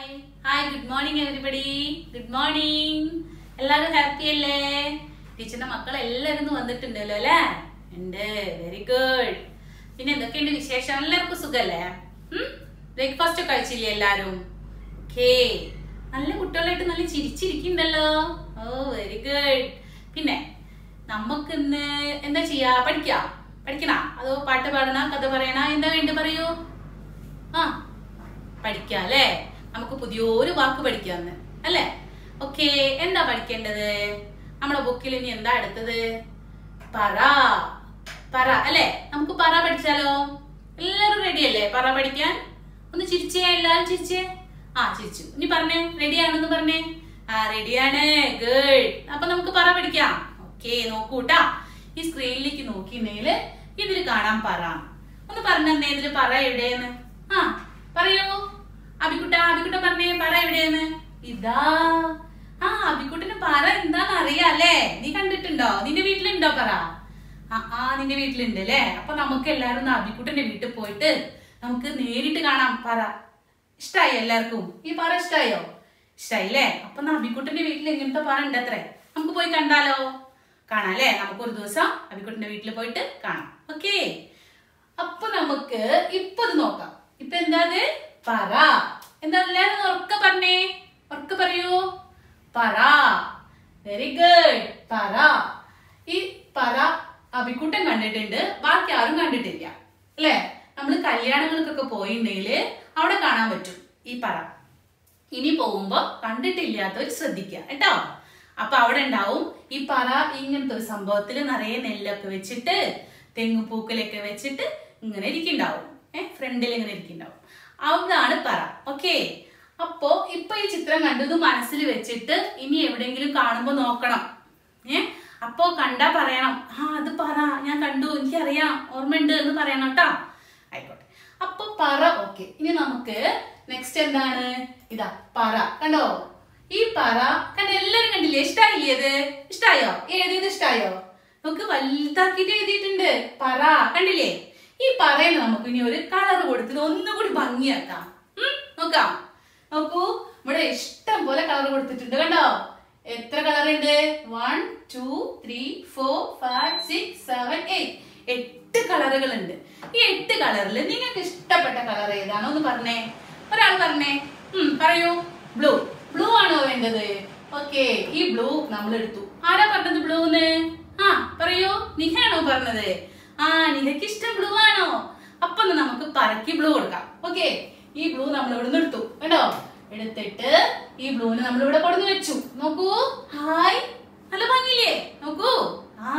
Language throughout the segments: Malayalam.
Hi hi good morning everybody good morning എല്ലാവരും ഹാപ്പി അല്ലേ? ടീച്ചറിന്റെ മക്കൾ എല്ലാവരും വന്നിട്ടുണ്ടല്ലോ അല്ലേ? ഉണ്ട്. വെരി ഗുഡ് പിന്നെ എന്തൊക്കെയുണ്ട് വിശേഷം? എല്ലാവർക്കും സുഖല്ലേ? ബ്രേക്ക്ഫാസ്റ്റ് ഒക്കെ കഴിച്ചില്ലേ എല്ലാരും? ഓക്കേ നല്ല കുട്ടികളായിട്ട് നല്ല ചിരിച്ചിരിക്കുന്നുണ്ടല്ലോ. ഓ വെരി ഗുഡ് പിന്നെ നമുക്ക് ഇന്ന് എന്താ ചെയ്യാ? പഠിക്കാം? പഠിക്കണ? അതോ പാട്ട് പാടണ? കഥ പറയണ? എന്താ വേണ്ടി പറയൂ? ആ പഠിക്കാം അല്ലേ? നമുക്ക് പുതിയൊരു വാക്ക് പഠിക്കാന്ന് അല്ലേ? ഓക്കെ എന്താ പഠിക്കേണ്ടത്? നമ്മുടെ ബുക്കിൽ ഇനി എന്താ എടുത്തത്? പറ. പറ അല്ലേ? നമുക്ക് പറ പഠിച്ചാലോ? എല്ലാവരും റെഡി അല്ലേ? പറ പഠിക്കാൻ? ഒന്ന് ചിരിച്ചേ എല്ലാവരും ചിരിച്ചേ? ആ ചിരിച്ചു. ഇനി പറഞ്ഞേ റെഡി ആണെന്ന് പറഞ്ഞേ? ആ റെഡിയാണ് ഗുഡ് അപ്പൊ നമുക്ക് പറ പഠിക്കാം. ഓക്കെ നോക്കൂട്ടാ. ഈ സ്ക്രീനിലേക്ക് നോക്കിണ്ടെങ്കിൽ ഇതിൽ കാണാൻ പറ. ഒന്ന് പറഞ്ഞേ ഇതിൽ പറ എവിടെയെന്ന്? ആ പറയൂ. അബിക്കുട്ട അബിക്കുട്ട പറഞ്ഞേ പറ എവിടെയെന്ന്? ഇതാ. ആ അബിക്കുട്ടന് പറ എന്താന്ന് അറിയാല്ലേ നീ കണ്ടിട്ടുണ്ടോ? നിന്റെ വീട്ടിലുണ്ടോ പറ? ആ ആ നിന്റെ വീട്ടിലുണ്ട് അല്ലേ? അപ്പൊ നമുക്ക് എല്ലാരും അബിക്കുട്ടന്റെ വീട്ടിൽ പോയിട്ട് നമുക്ക് നേരിട്ട് കാണാം പറ. ഇഷ്ടായോ എല്ലാവർക്കും? ഈ പറ ഇഷ്ടായോ? ഇഷ്ടായില്ലേ? അപ്പൊ അബിക്കുട്ടന്റെ വീട്ടിൽ എങ്ങനത്തെ പറ ഉണ്ട് അത്രേ നമുക്ക് പോയി കണ്ടാലോ? കാണാം അല്ലേ? നമുക്ക് ഒരു ദിവസം അബിക്കുട്ടന്റെ വീട്ടിൽ പോയിട്ട് കാണാം. ഓക്കേ. അപ്പൊ നമുക്ക് ഇപ്പൊ നോക്കാം. ഇപ്പൊ എന്താ പറ. എന്താ എല്ലാരും ഉറക്ക പറഞ്ഞേ? ഉറക്ക പറയൂ. പറ. വെരി ഗുഡ് പറ. ഈ പറ അഭിക്കൂട്ടം കണ്ടിട്ടുണ്ട്. ബാക്കി ആരും കണ്ടിട്ടില്ല. അല്ലേ? നമ്മൾ കല്യാണങ്ങൾക്കൊക്കെ പോയിട്ടുണ്ടെങ്കിൽ അവിടെ കാണാൻ പറ്റും ഈ പറ. ഇനി പോകുമ്പോ കണ്ടിട്ടില്ലാത്തവർ ശ്രദ്ധിക്കുക കേട്ടോ? അപ്പൊ അവിടെ ഉണ്ടാവും ഈ പറ ഇങ്ങനത്തെ ഒരു സംഭവത്തിൽ നിറയെ നെല്ലൊക്കെ വെച്ചിട്ട് തെങ്ങുപൂക്കലൊക്കെ വെച്ചിട്ട് ഇങ്ങനെ ഇരിക്കുന്നുണ്ടാവും. ഏഹ് ഫ്രണ്ടിൽ ഇങ്ങനെ ഇരിക്കുന്നുണ്ടാവും. അതാണ് പറ. ഓക്കെ അപ്പോ ഇപ്പൊ ഈ ചിത്രം കണ്ടത് മനസ്സിൽ വെച്ചിട്ട് ഇനി എവിടെയെങ്കിലും കാണുമ്പോ നോക്കണം. ഏ? അപ്പോ കണ്ടാ പറയണം. ആ അത് പറ. ഞാൻ കണ്ടു. എനിക്കറിയാം. ഓർമ്മയുണ്ട് എന്ന് പറയണം കേട്ടോ. ആയിക്കോട്ടെ. അപ്പൊ പറ. ഓക്കെ ഇനി നമുക്ക് നെക്സ്റ്റ് എന്താണ്? ഇതാ പറ. കണ്ടോ? ഈ പറ കണ്ട എല്ലാരും കണ്ടില്ലേ? ഇഷ്ടായില്ലേ ഇത്? ഇഷ്ടായോ? എഴുതിയത് ഇഷ്ടായോ? നമുക്ക് വലുതാക്കിട്ട് എഴുതിയിട്ടുണ്ട്. പറ. കണ്ടില്ലേ? ഈ പറയുന്ന നമുക്ക് ഇനി ഒരു കളർ കൊടുത്തിട്ട് ഒന്നുകൂടി ഭംഗിയാക്കാം. നോക്കാം. നോക്കൂ ഇവിടെ ഇഷ്ടം പോലെ കളർ കൊടുത്തിട്ടുണ്ട് കണ്ടോ? എത്ര കളർ ഉണ്ട്? One two three four five six seven eight എട്ട് കളറുകൾ ഉണ്ട്. ഈ എട്ട് കളറിൽ നിങ്ങൾക്ക് ഇഷ്ടപ്പെട്ട കളർ ഏതാണോ? ഒന്ന് പറഞ്ഞേ. ഒരാൾ പറഞ്ഞേ. പറയൂ. ബ്ലൂ ബ്ലൂ ആണോ വേണ്ടത്? ഓക്കെ ഈ ബ്ലൂ നമ്മൾ എടുത്തു. ആരാ പറഞ്ഞത് ബ്ലൂന്ന് ആ പറയൂ. നിഹാണോ പറഞ്ഞത്? ആ നിനക്ക് ഇഷ്ടം ബ്ലൂ ആണോ? അപ്പൊ നമുക്ക് പറക്കി ബ്ലൂ കൊടുക്കാം. ഓക്കെ ഈ ബ്ലൂ നമ്മൾ ഇവിടെ നിന്ന് എടുത്തു. കേട്ടോ എടുത്തിട്ട് ഈ ബ്ലൂവിന് നമ്മൾ ഇവിടെ കൊടുന്ന് വെച്ചു. നോക്കൂ. ഹായ് നല്ല ഭംഗിയില്ലേ? നോക്കൂ. ആ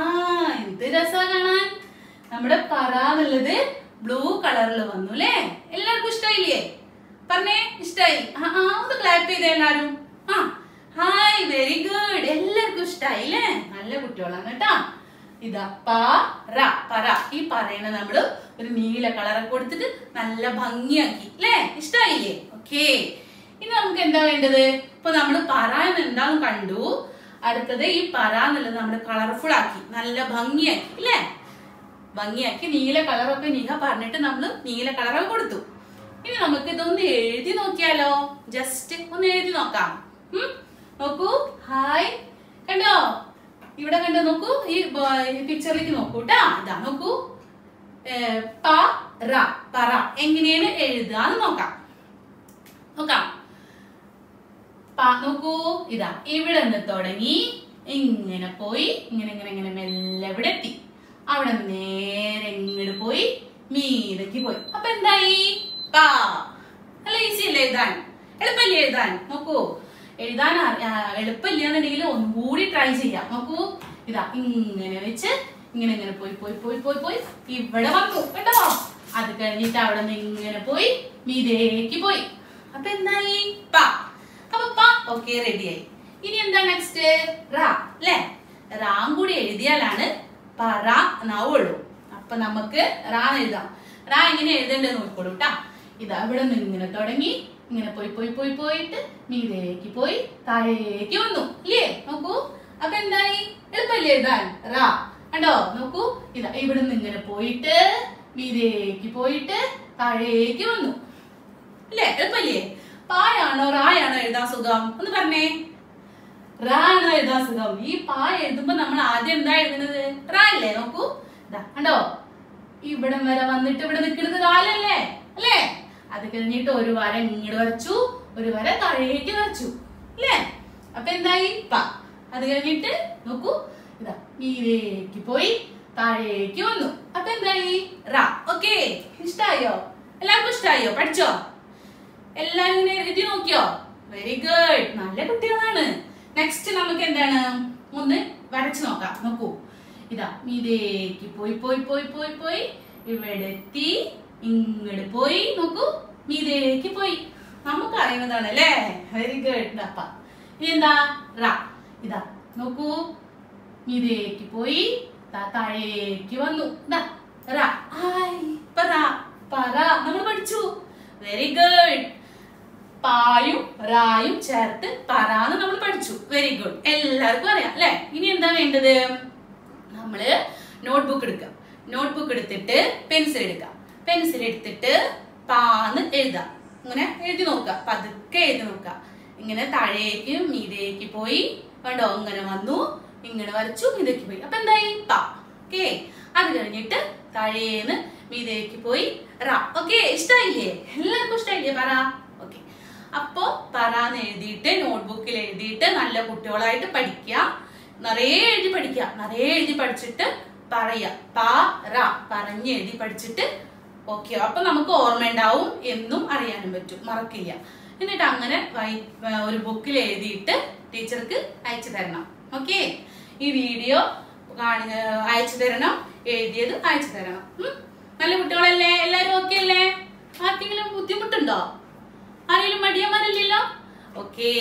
എന്ത് രസാ കാണാൻ. നമ്മുടെ പറ എന്നുള്ളത് ബ്ലൂ കളറിൽ വന്നു അല്ലേ? എല്ലാവർക്കും ഇഷ്ടായില്ലേ? പറഞ്ഞേ ഇഷ്ടായി. ആ ഒന്ന് ക്ലാപ്പ് ചെയ്തേ എല്ലാരും. ആ ഹായ് വെരി ഗുഡ് എല്ലാവർക്കും ഇഷ്ടായി അല്ലേ നല്ല കുട്ടികളാണ് കേട്ടാ. ഇതാ പറ പറ ഈ പറയണ നമ്മൾ ഒരു നീല കളറൊക്കെ കൊടുത്തിട്ട് നല്ല ഭംഗിയാക്കി അല്ലേ ഇഷ്ടായില്ലേ? ഓക്കേ. ഇനി നമുക്ക് എന്താ വേണ്ടത്? ഇപ്പൊ നമ്മൾ പറ എന്ന് എന്താന്ന് കണ്ടു. അടുത്തത് ഈ പറ എന്നുള്ളത് നമ്മൾ കളർഫുൾ ആക്കി നല്ല ഭംഗിയാക്കി അല്ലേ ഭംഗിയാക്കി നീല കളറൊക്കെ നിഹ പറഞ്ഞിട്ട് നമ്മൾ നീല കളറൊക്കെ കൊടുത്തു. ഇനി നമുക്ക് ഇതൊന്ന് എഴുതി നോക്കിയാലോ? ജസ്റ്റ് ഒന്ന് എഴുതി നോക്കാം? നോക്കൂ. ഹായ്. കണ്ടോ? ഇവിടെ കണ്ടു നോക്കൂ ഈ പിക്ചറിലേക്ക് നോക്കൂ ട്ടാ. ഇതാ നോക്കൂ. പ റ പറ. എങ്ങനെയാണ് എഴുതാന്ന് നോക്കാം. നോക്കാം. നോക്കൂ. ഇതാ ഇവിടെ നിന്ന് തുടങ്ങി. ഇങ്ങനെ പോയി ഇങ്ങനെ ഇങ്ങനെ ഇങ്ങനെ മെല്ലെ ഇവിടെ എത്തി. അവിടെ നേരെ ഇങ്ങോട്ട് പോയി മീതയ്ക്ക് പോയി. അപ്പൊ എന്തായി? പാ. നല്ല ഈസി അല്ലേ എഴുതാൻ? എളുപ്പല്ലേ എഴുതാൻ? നോക്കൂ. എഴുതാൻ എളുപ്പമില്ലാന്നുണ്ടെങ്കിൽ ഒന്നുകൂടി ട്രൈ ചെയ്യാം. നോക്കൂ. ഇതാ ഇങ്ങനെ വെച്ച് ഇങ്ങനെ ഇങ്ങനെ പോയി പോയി പോയി പോയി പോയി. ഇവിടെ വന്നു കേട്ടോ അത് കഴിഞ്ഞിട്ട് അവിടെ നിന്ന് ഇങ്ങനെ പോയി മീതേക്ക് പോയി. അപ്പൊ എന്തായി? പാ. അപ്പൊ പ ഓക്കെ റെഡിയായി ഇനി എന്താ നെക്സ്റ്റ് റാ അല്ലേ? റാം കൂടി എഴുതിയാലാണ് പറ എന്നാവുള്ളൂ. അപ്പൊ നമുക്ക് റാ എഴുതാം. റാ എങ്ങനെ എഴുതേണ്ടത് നോക്കിക്കോളൂ കേട്ടാ ഇതാ ഇവിടെ നിന്ന് ഇങ്ങനെ തുടങ്ങി. ഇങ്ങനെ പോയി പോയി പോയി പോയിട്ട് മീതേക്ക് പോയി താഴേക്ക് വന്നു. ഇല്ലേ? നോക്കൂ. അപ്പൊ എന്തായി എളുപ്പല്ലേ കണ്ടോ? നോക്കൂ. ഇതാ ഇവിടെ നിന്ന് ഇങ്ങനെ പോയിട്ട് മീതേക്ക് പോയിട്ട് താഴേക്ക് വന്നു. അല്ലേ എളുപ്പല്ലേ? പായാണോ റായാണോ എഴുതാൻ സുഖം? ഒന്ന് പറഞ്ഞേ. റാ ആണോ എഴുതാൻ സുഖം? ഈ പാ എഴുതുമ്പോ നമ്മൾ ആദ്യം എന്താ എഴുതുന്നത്? റാ അല്ലേ? നോക്കൂ. ഇതാ കണ്ടോ? ഇവിടം വരെ വന്നിട്ട് ഇവിടെ നിൽക്കുന്നത് കാലല്ലേ അല്ലേ? അത് കഴിഞ്ഞിട്ട് ഒരു വര ഇങ്ങോട്ട് വരച്ചു ഒരു വര താഴേക്ക് വരച്ചു അല്ലേ അപ്പൊ എന്തായി? പ. അത് കഴിഞ്ഞിട്ട് നോക്കൂ ഇതാ മീരേക്ക് പോയി താഴേക്ക് വന്നു. അപ്പൊ എന്തായി? റ. ഓക്കെ. ഇഷ്ടായോ? എല്ലാവർക്കും ഇഷ്ടായോ? പഠിച്ചോ? എല്ലാവരും ഇങ്ങനെ എഴുതി നോക്കിയോ? വെരി ഗുഡ് നല്ല കുട്ടികളാണ്. നെക്സ്റ്റ് നമുക്ക് എന്താണ്? ഒന്ന് വരച്ചു നോക്കാം. നോക്കൂ. ഇതാ മീതേക്ക് പോയി പോയി പോയി പോയി പോയി ഇവിടെ എത്തി ഇങ്ങോട്ട് പോയി നോക്കൂ മീതേക്ക് പോയി. നമുക്ക് അറിയുന്നതാണ് അല്ലേ? വെരി ഗുഡ് അപ്പ ഇനി എന്താ റ. ഇതാ നോക്കൂ. മീതേക്ക് പോയി താഴേക്ക് വന്നു. റ. പറ പറ നമ്മൾ പഠിച്ചു. വെരി ഗുഡ് പായും റായും ചേർത്ത് പറാന്ന് നമ്മൾ പഠിച്ചു. വെരി ഗുഡ് എല്ലാവർക്കും അറിയാം അല്ലെ? ഇനി എന്താ വേണ്ടത്? നമ്മൾ നോട്ട്ബുക്ക് എടുക്കാം. നോട്ട്ബുക്ക് എടുത്തിട്ട് പെൻസിൽ എടുക്കാം. പെൻസിൽ എടുത്തിട്ട് പാന്ന് എഴുതാം. ഇങ്ങനെ എഴുതി നോക്കുക. പതുക്കെ എഴുതി നോക്കുക. ഇങ്ങനെ താഴേക്ക് മീതേക്ക് പോയി. കണ്ടോ? ഇങ്ങനെ വന്നു. ഇങ്ങനെ വരച്ചു. മീതേക്ക് പോയി. അപ്പൊ എന്തായി? പ. ഓക്കെ? അത് കഴിഞ്ഞിട്ട് താഴേന്ന് മീതേക്ക് പോയി. റ. ഓക്കെ? ഇഷ്ടായില്ലേ? എല്ലാവർക്കും ഇഷ്ടായില്ലേ? പറ. ഓക്കെ. അപ്പോ പറാന്ന് എഴുതിയിട്ട് നോട്ട്ബുക്കിൽ എഴുതിയിട്ട് നല്ല കുട്ടികളായിട്ട് പഠിക്കുക. നിറയെ എഴുതി പഠിക്കുക. നിറയെ എഴുതി പഠിച്ചിട്ട് പറയ. പ റ. പറഞ്ഞ് എഴുതി പഠിച്ചിട്ട് ഓക്കെ അപ്പൊ നമുക്ക് ഓർമ്മ ഉണ്ടാവും എന്നും അറിയാനും പറ്റും. മറക്കില്ല എന്നിട്ട് അങ്ങനെ ഒരു ബുക്കിൽ എഴുതിയിട്ട് ടീച്ചർക്ക് അയച്ചു തരണം. ഓക്കെ ഈ വീഡിയോ അയച്ചു തരണം എഴുതിയത് അയച്ചു തരണം. നല്ല കുട്ടികളല്ലേ? എല്ലാരും ഓക്കെ അല്ലേ? ആർക്കെങ്കിലും ബുദ്ധിമുട്ടുണ്ടോ? ആരെങ്കിലും മടിയന്മാരില്ലല്ലോ? ഓക്കെ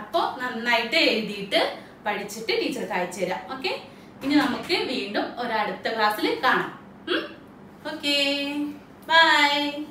അപ്പൊ നന്നായിട്ട് എഴുതിയിട്ട് പഠിച്ചിട്ട് ടീച്ചർക്ക് അയച്ചു തരാം. ഓക്കെ ഇനി നമുക്ക് വീണ്ടും ഒരടുത്ത ക്ലാസ്സിൽ കാണാം. Okay Bye.